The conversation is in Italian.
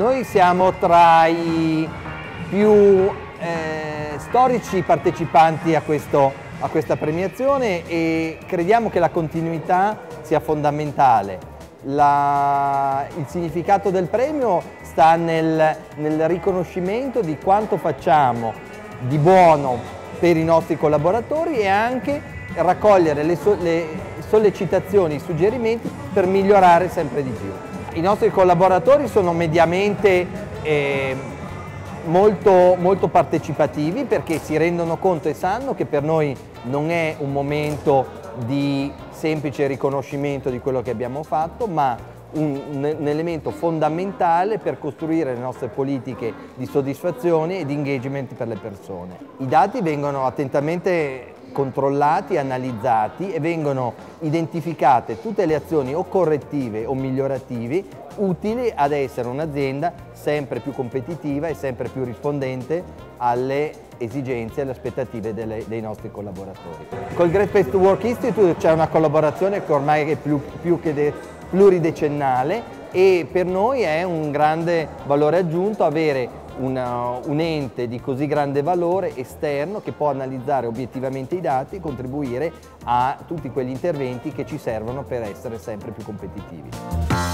Noi siamo tra i più eh, storici partecipanti a, questo, a questa premiazione e crediamo che la continuità sia fondamentale. La, il significato del premio sta nel, nel riconoscimento di quanto facciamo di buono per i nostri collaboratori e anche raccogliere le, so, le sollecitazioni, i suggerimenti per migliorare sempre di più. I nostri collaboratori sono mediamente eh, molto, molto partecipativi perché si rendono conto e sanno che per noi non è un momento di semplice riconoscimento di quello che abbiamo fatto, ma un, un, elemento fondamentale per costruire le nostre politiche di soddisfazione e di engagement per le persone. I dati vengono attentamente controllati, analizzati e vengono identificate tutte le azioni o correttive o migliorative utili ad essere un'azienda sempre più competitiva e sempre più rispondente alle esigenze e alle aspettative delle, dei nostri collaboratori. Col Great Place to Work Institute c'è una collaborazione che ormai è più, più che pluridecennale e per noi è un grande valore aggiunto avere una, un ente di così grande valore esterno che può analizzare obiettivamente i dati e contribuire a tutti quegli interventi che ci servono per essere sempre più competitivi.